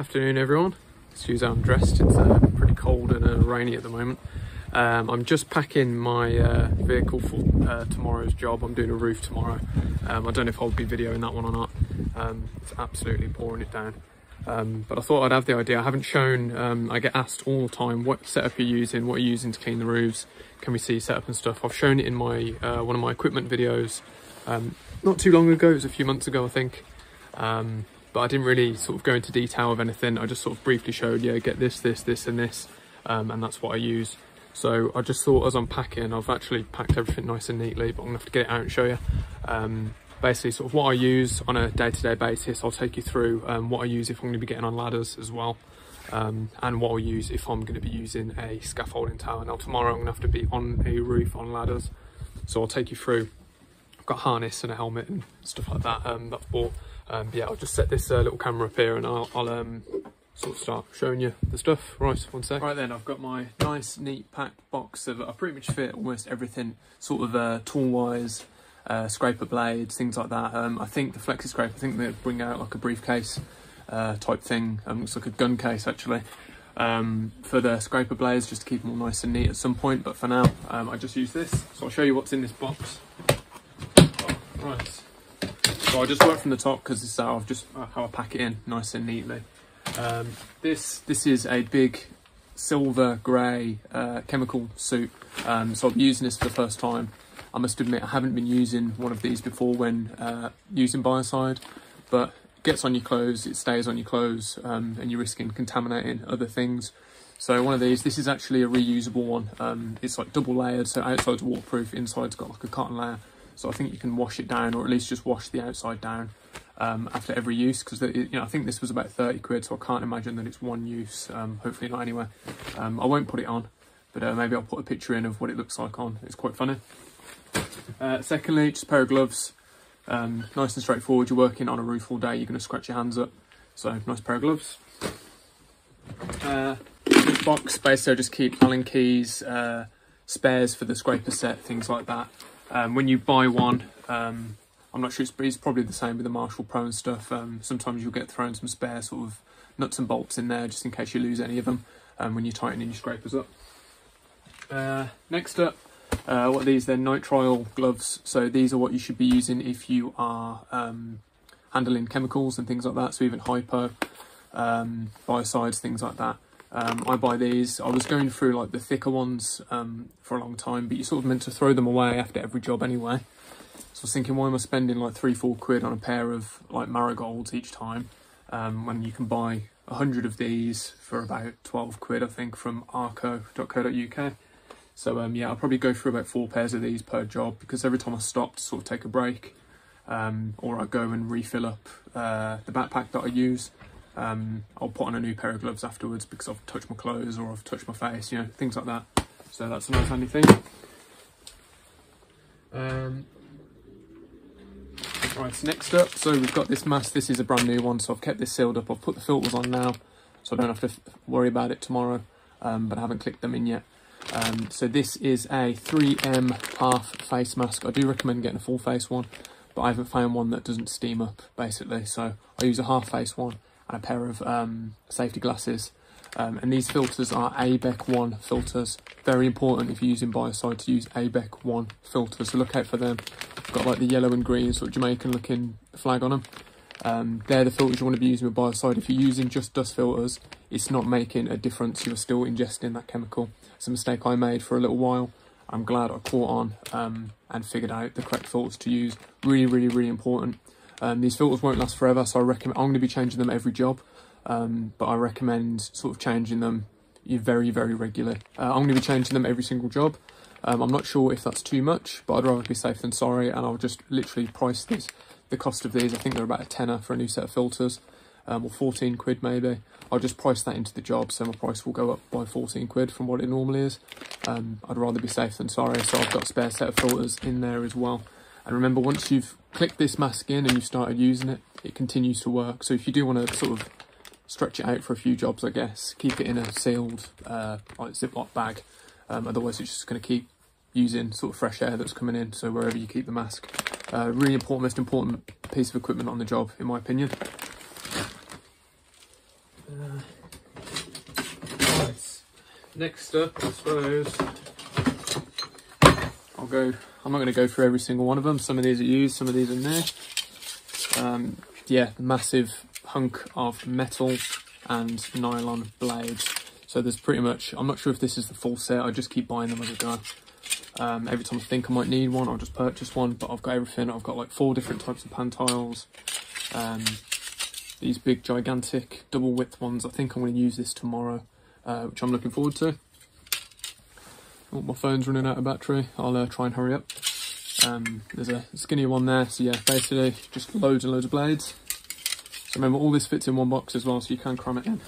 Afternoon everyone, excuse how I'm dressed, it's uh, pretty cold and uh, rainy at the moment. Um, I'm just packing my uh, vehicle for uh, tomorrow's job, I'm doing a roof tomorrow. Um, I don't know if I'll be videoing that one or not, um, it's absolutely pouring it down. Um, but I thought I'd have the idea, I haven't shown, um, I get asked all the time what setup you're using, what are you're using to clean the roofs, can we see setup and stuff. I've shown it in my uh, one of my equipment videos um, not too long ago, it was a few months ago I think. Um, but I didn't really sort of go into detail of anything. I just sort of briefly showed, yeah, get this, this, this and this, um, and that's what I use. So I just thought as I'm packing, I've actually packed everything nice and neatly, but I'm gonna have to get it out and show you. Um, basically sort of what I use on a day-to-day -day basis. I'll take you through um, what I use if I'm gonna be getting on ladders as well. Um, and what I'll use if I'm gonna be using a scaffolding tower. Now tomorrow I'm gonna have to be on a roof on ladders. So I'll take you through. I've got harness and a helmet and stuff like that um, that I've bought. Um, yeah, I'll just set this uh, little camera up here and I'll, I'll um, sort of start showing you the stuff. Right, one sec. Right then, I've got my nice, neat packed box of, I pretty much fit almost everything, sort of uh, tool-wise, uh, scraper blades, things like that. Um, I think the Flexi Scrape, I think they bring out like a briefcase uh, type thing. Um, looks like a gun case actually. Um, for the scraper blades, just to keep them all nice and neat at some point. But for now, um, I just use this. So I'll show you what's in this box. Right. So I just work from the top because this is how I've just uh, how I pack it in nice and neatly. Um, this this is a big silver grey uh, chemical suit. Um, so I'm using this for the first time. I must admit I haven't been using one of these before when uh, using biocide, but it gets on your clothes, it stays on your clothes, um, and you're risking contaminating other things. So one of these, this is actually a reusable one. Um, it's like double layered, so outside's waterproof, inside's got like a cotton layer. So I think you can wash it down or at least just wash the outside down um, after every use because you know I think this was about 30 quid so I can't imagine that it's one use, um, hopefully not anyway. Um, I won't put it on but uh, maybe I'll put a picture in of what it looks like on, it's quite funny. Uh, secondly, just a pair of gloves, um, nice and straightforward, you're working on a roof all day, you're going to scratch your hands up, so nice pair of gloves. Uh, box, basically I just keep Allen keys, uh, spares for the scraper set, things like that. Um, when you buy one, um, I'm not sure, it's, it's, probably the same with the Marshall Pro and stuff. Um, sometimes you'll get thrown some spare sort of nuts and bolts in there just in case you lose any of them um, when you're tightening your scrapers up. Uh, next up, uh, what are these? They're nitrile gloves. So these are what you should be using if you are um, handling chemicals and things like that. So even hypo, um, biocides, things like that. Um, I buy these. I was going through like the thicker ones um, for a long time, but you're sort of meant to throw them away after every job anyway. So I was thinking, why am I spending like three, four quid on a pair of like marigolds each time um, when you can buy a hundred of these for about 12 quid, I think, from arco.co.uk. So um, yeah, I'll probably go through about four pairs of these per job because every time I stop to sort of take a break um, or I go and refill up uh, the backpack that I use, um, I'll put on a new pair of gloves afterwards because I've touched my clothes or I've touched my face, you know, things like that. So that's a nice handy thing. Um, right, so next up, so we've got this mask. This is a brand new one, so I've kept this sealed up. I've put the filters on now, so I don't have to worry about it tomorrow, um, but I haven't clicked them in yet. Um, so this is a 3M half face mask. I do recommend getting a full face one, but I haven't found one that doesn't steam up, basically. So I use a half face one and a pair of um, safety glasses. Um, and these filters are ABEK 1 filters. Very important if you're using Biocide to use ABEK 1 filters. So look out for them. Got like the yellow and green sort of Jamaican looking flag on them. Um, they're the filters you want to be using with Biocide. If you're using just dust filters, it's not making a difference. You're still ingesting that chemical. It's a mistake I made for a little while. I'm glad I caught on um, and figured out the correct filters to use. Really, really, really important. Um, these filters won't last forever, so I recommend I'm going to be changing them every job, um, but I recommend sort of changing them very, very regularly. Uh, I'm going to be changing them every single job. Um, I'm not sure if that's too much, but I'd rather be safe than sorry, and I'll just literally price this. The cost of these, I think they're about a tenner for a new set of filters, um, or 14 quid maybe. I'll just price that into the job, so my price will go up by 14 quid from what it normally is. Um, I'd rather be safe than sorry, so I've got a spare set of filters in there as well. And remember, once you've clicked this mask in and you've started using it, it continues to work. So if you do want to sort of stretch it out for a few jobs, I guess, keep it in a sealed uh, Ziploc bag. Um, otherwise, it's just going to keep using sort of fresh air that's coming in. So wherever you keep the mask, uh, really important, most important piece of equipment on the job, in my opinion. Uh. Next up, I suppose, go, I'm not going to go through every single one of them. Some of these are used, some of these are new. Um, yeah, massive hunk of metal and nylon blades. So there's pretty much, I'm not sure if this is the full set, I just keep buying them as I go. Um, every time I think I might need one, I'll just purchase one, but I've got everything. I've got like four different types of pan tiles. Um, these big gigantic double width ones. I think I'm going to use this tomorrow, uh, which I'm looking forward to. Oh, my phone's running out of battery. I'll uh, try and hurry up. Um, there's a skinnier one there. So yeah, basically just loads and loads of blades. So remember, all this fits in one box as well, so you can cram it in.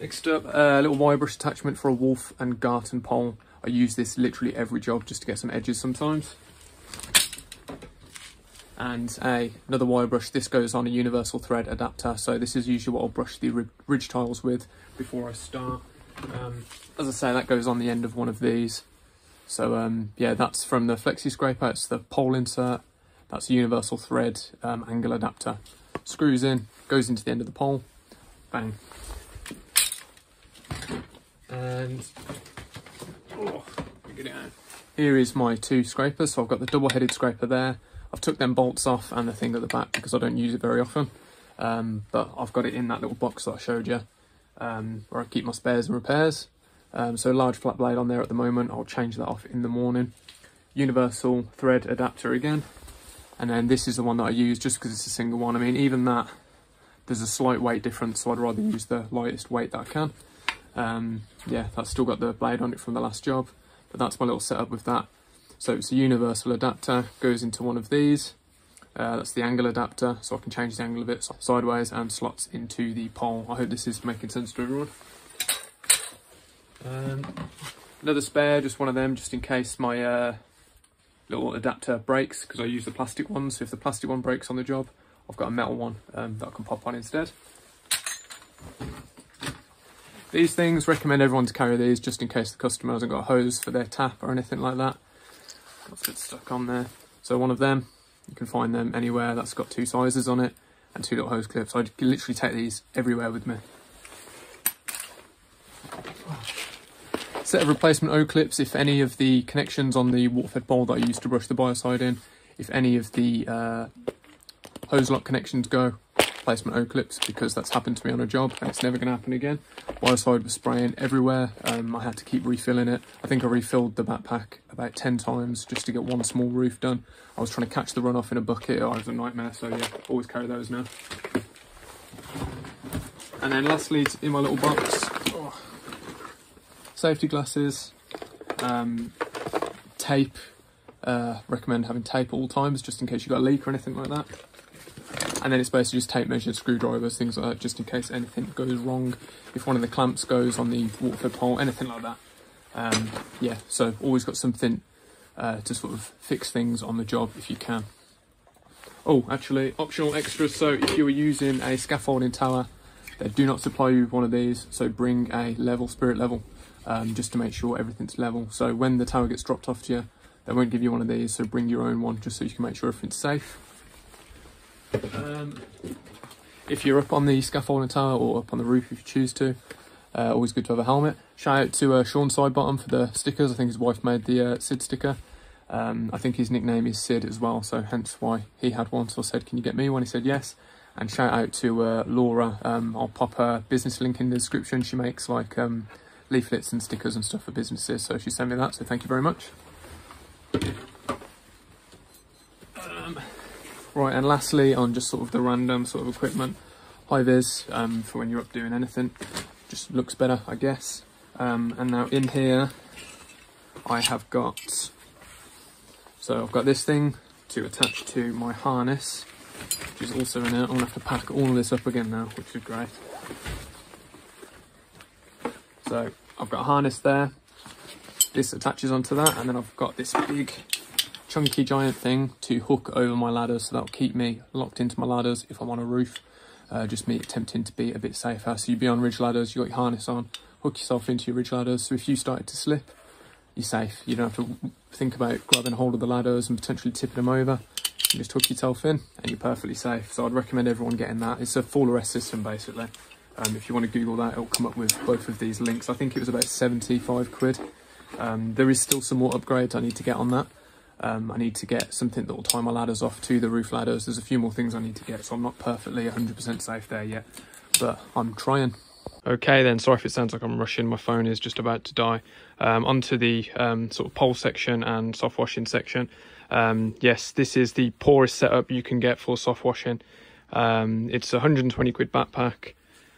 Next up, a little wire brush attachment for a wolf and garten pole. I use this literally every job just to get some edges sometimes. And a, another wire brush, this goes on a universal thread adapter. So this is usually what I'll brush the ridge tiles with before I start. Um, as I say, that goes on the end of one of these. So um, yeah, that's from the Flexi Scraper. It's the pole insert. That's a universal thread um, angle adapter. Screws in, goes into the end of the pole. Bang. And oh, get it out. Here is my two scrapers. So I've got the double-headed scraper there. I've took them bolts off and the thing at the back because I don't use it very often. Um, but I've got it in that little box that I showed you, um, where I keep my spares and repairs. Um, so large flat blade on there at the moment. I'll change that off in the morning. Universal thread adapter again. And then this is the one that I use just because it's a single one. I mean, even that, there's a slight weight difference, so I'd rather use the lightest weight that I can. Um, yeah, that's still got the blade on it from the last job, but that's my little setup with that. So it's a universal adapter, goes into one of these. Uh, that's the angle adapter, so I can change the angle of it sideways and slots into the pole. I hope this is making sense to everyone. Um, another spare, just one of them, just in case my uh, little adapter breaks, because I use the plastic one, so if the plastic one breaks on the job, I've got a metal one um, that I can pop on instead. These things, recommend everyone to carry these just in case the customer hasn't got a hose for their tap or anything like that. A bit stuck on there. So one of them, you can find them anywhere. That's got two sizes on it and two little hose clips. I literally take these everywhere with me. Set of replacement O-clips if any of the connections on the water-fed bowl that I used to brush the biocide in, if any of the uh, hose lock connections go, replacement O-clips because that's happened to me on a job and it's never going to happen again. Biocide was spraying everywhere. Um, I had to keep refilling it. I think I refilled the backpack about 10 times just to get one small roof done. I was trying to catch the runoff in a bucket. Oh, it was a nightmare. So yeah, always carry those now. And then lastly, in my little box, safety glasses, um, tape. Uh, recommend having tape at all times just in case you've got a leak or anything like that. And then it's basically just tape measured screwdrivers, things like that, just in case anything goes wrong. If one of the clamps goes on the water pole, anything like that. Um, yeah, so always got something uh, to sort of fix things on the job if you can. Oh, actually, optional extras. So if you were using a scaffolding tower, they do not supply you with one of these. So bring a level, spirit level um, just to make sure everything's level. So when the tower gets dropped off to you, they won't give you one of these, so bring your own one just so you can make sure everything's safe. Um, if you're up on the scaffolding tower or up on the roof if you choose to, uh, always good to have a helmet. Shout out to uh, Sean Sidebottom for the stickers. I think his wife made the uh, Sid sticker. Um, I think his nickname is Sid as well, so hence why he had one. So I said, can you get me one? He said yes. And shout out to uh, Laura. Um, I'll pop her business link in the description. She makes like um, leaflets and stickers and stuff for businesses. So she sent me that, so thank you very much. Um, right, and lastly, on just sort of the random sort of equipment, high vis um, for when you're up doing anything. Just looks better, I guess. Um, and now in here, I have got, so I've got this thing to attach to my harness, which is also in it. I'm gonna have to pack all of this up again now, which is great. So I've got a harness there. This attaches onto that, and then I've got this big chunky giant thing to hook over my ladders so that'll keep me locked into my ladders if I'm on a roof. Uh, just me attempting to be a bit safer. So you'd be on ridge ladders, you got your harness on, hook yourself into your ridge ladders. So if you started to slip, you're safe. You don't have to think about grabbing hold of the ladders and potentially tipping them over. You just hook yourself in and you're perfectly safe. So I'd recommend everyone getting that. It's a fall arrest system basically. Um, if you want to Google that, it'll come up with both of these links. I think it was about 75 quid. Um, there is still some more upgrades I need to get on that. Um, I need to get something that will tie my ladders off to the roof ladders. There's a few more things I need to get, so I'm not perfectly 100% safe there yet, but I'm trying. Okay then, sorry if it sounds like I'm rushing, my phone is just about to die. Um, onto the um, sort of pole section and soft washing section. Um, yes, this is the poorest setup you can get for soft washing. Um, it's 120 quid backpack,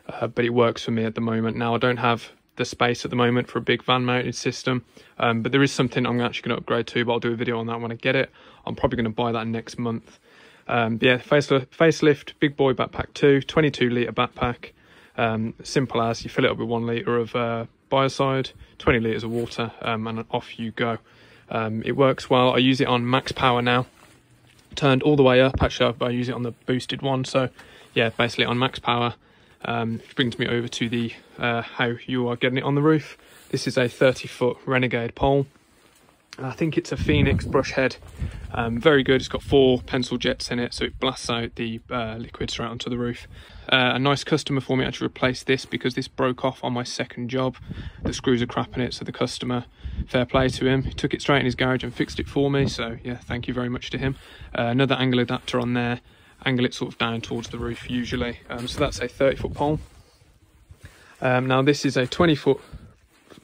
uh, but it works for me at the moment. Now I don't have the space at the moment for a big van mounted system, um, but there is something I'm actually going to upgrade to, but I'll do a video on that when I get it. I'm probably going to buy that next month. Um, yeah, facelift, facelift, big boy backpack 2, 22 litre backpack. Um, simple as you fill it up with one litre of uh, biocide, 20 litres of water, um, and off you go. Um, it works well. I use it on max power now. Turned all the way up. Actually, I use it on the boosted one. So, yeah, basically on max power, um, which brings me over to the uh, how you are getting it on the roof. This is a 30 foot Renegade pole. I think it's a Phoenix brush head. Um, very good. It's got four pencil jets in it, so it blasts out the uh, liquid straight onto the roof. Uh, a nice customer for me actually replaced this because this broke off on my second job. The screws are crap in it, so the customer, fair play to him, he took it straight in his garage and fixed it for me. So yeah, thank you very much to him. Uh, another angle adapter on there, angle it sort of down towards the roof usually. Um, so that's a 30 foot pole. Um, now this is a 20 foot,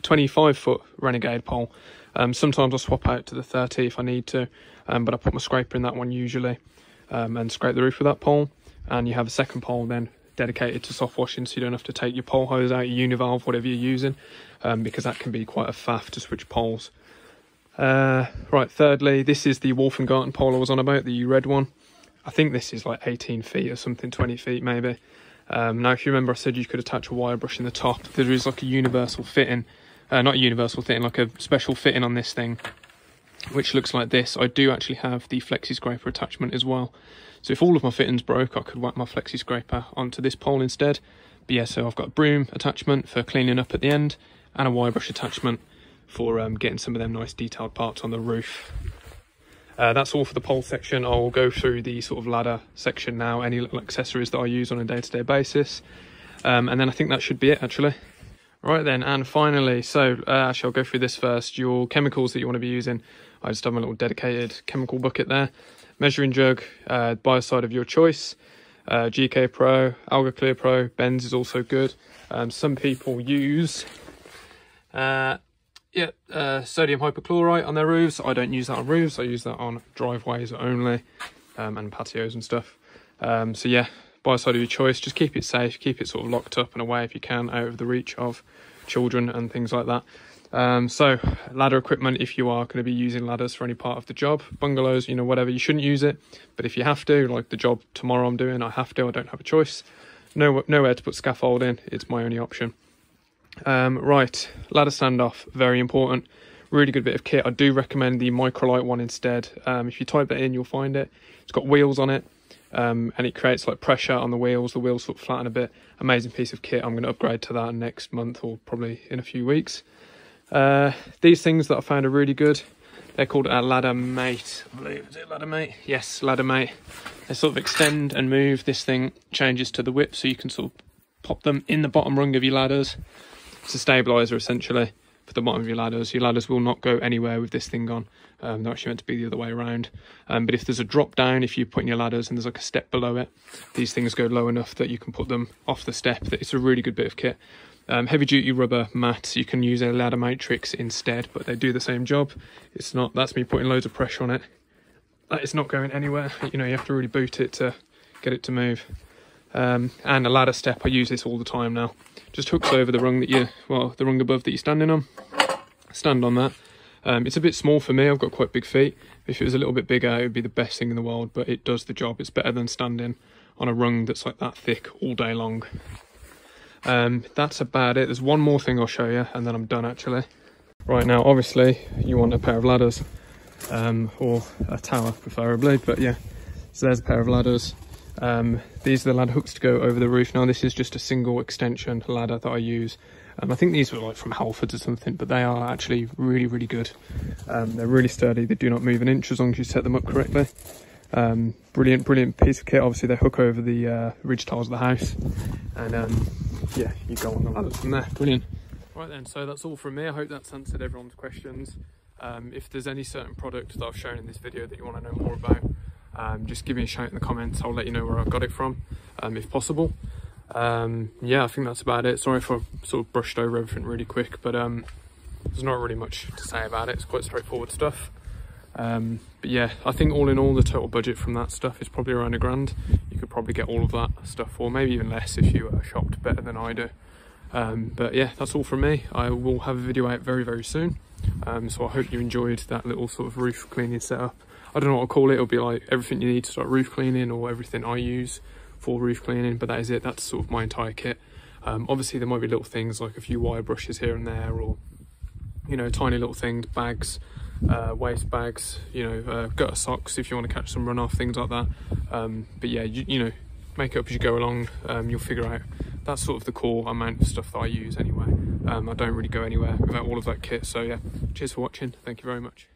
25 foot Renegade pole. Um, sometimes I'll swap out to the 30 if I need to, um, but I put my scraper in that one usually um, and scrape the roof with that pole. And you have a second pole then dedicated to soft washing so you don't have to take your pole hose out, your univalve, whatever you're using, um, because that can be quite a faff to switch poles. Uh, right, thirdly, this is the Wolfengarten pole I was on about, the red one. I think this is like 18 feet or something, 20 feet maybe. Um, now, if you remember, I said you could attach a wire brush in the top. There is like a universal fitting uh, not a universal fitting, like a special fitting on this thing, which looks like this. I do actually have the flexi scraper attachment as well. So if all of my fittings broke, I could whack my flexi scraper onto this pole instead. But yeah, so I've got a broom attachment for cleaning up at the end and a wire brush attachment for um, getting some of them nice detailed parts on the roof. Uh, that's all for the pole section. I'll go through the sort of ladder section now, any little accessories that I use on a day-to-day -day basis. Um, and then I think that should be it actually. Right then, and finally, so uh, actually I'll go through this first. Your chemicals that you want to be using, I just have my little dedicated chemical bucket there. Measuring jug, uh, biocide of your choice. Uh, GK Pro, Algoclear Pro, Benz is also good. Um, some people use uh, yeah, uh, sodium hypochlorite on their roofs. I don't use that on roofs, I use that on driveways only um, and patios and stuff. Um, so yeah, biocide of your choice. Just keep it safe, keep it sort of locked up and away if you can, out of the reach of children and things like that. Um, so ladder equipment, if you are going to be using ladders for any part of the job, bungalows, you know, whatever, you shouldn't use it. But if you have to, like the job tomorrow I'm doing, I have to, I don't have a choice. No, nowhere to put scaffold in, it's my only option. Um, right, ladder standoff, very important. Really good bit of kit. I do recommend the Microlite one instead. Um, if you type that in, you'll find it. It's got wheels on it um, and it creates like pressure on the wheels. The wheels sort of flatten a bit. Amazing piece of kit. I'm going to upgrade to that next month or probably in a few weeks. Uh, these things that I found are really good. They're called a ladder mate. I believe is it ladder mate? Yes, ladder mate. They sort of extend and move. This thing changes to the whip, so you can sort of pop them in the bottom rung of your ladders. It's a stabilizer essentially for the bottom of your ladders. Your ladders will not go anywhere with this thing on. Um, they're actually meant to be the other way around. Um, but if there's a drop down, if you put in your ladders and there's like a step below it, these things go low enough that you can put them off the step. That it's a really good bit of kit. Um, heavy duty rubber mats, you can use a ladder matrix instead, but they do the same job. It's not, that's me putting loads of pressure on it. It's not going anywhere. You know, you have to really boot it to get it to move. Um, and a ladder step, I use this all the time now. Just hooks over the rung that you, well, the rung above that you're standing on. Stand on that. Um, it's a bit small for me, I've got quite big feet. If it was a little bit bigger, it would be the best thing in the world, but it does the job. It's better than standing on a rung that's like that thick all day long. Um, that's about it. There's one more thing I'll show you, and then I'm done actually. Right now, obviously, you want a pair of ladders, um, or a tower preferably, but yeah. So there's a pair of ladders. Um, these are the ladder hooks to go over the roof. Now this is just a single extension ladder that I use. Um, I think these were like from Halfords or something, but they are actually really, really good. Um, they're really sturdy. They do not move an inch as long as you set them up correctly. Um, brilliant, brilliant piece of kit. Obviously, they hook over the uh, ridge tiles of the house, and um, yeah, you go on the ladders from there. Brilliant. Right then, so that's all from me. I hope that's answered everyone's questions. Um, if there's any certain product that I've shown in this video that you want to know more about, um, just give me a shout in the comments. I'll let you know where I got it from, um, if possible. Um, yeah, I think that's about it. Sorry if I sort of brushed over everything really quick, but um, there's not really much to say about it. It's quite straightforward stuff. Um, but yeah, I think all in all, the total budget from that stuff is probably around a grand. You could probably get all of that stuff for maybe even less if you uh, shopped better than I do. Um, but yeah, that's all from me. I will have a video out very, very soon. Um, so I hope you enjoyed that little sort of roof cleaning setup. I don't know what I'll call it. It'll be like everything you need to start roof cleaning or everything I use for roof cleaning, but that is it. That's sort of my entire kit. Um, obviously there might be little things like a few wire brushes here and there or, you know, tiny little things, bags, uh, waste bags, you know, uh, gutter socks if you want to catch some runoff, things like that. Um, but yeah, you, you, know, make it up as you go along. Um, you'll figure out that's sort of the core amount of stuff that I use anyway. Um, I don't really go anywhere without all of that kit. So yeah, cheers for watching. Thank you very much.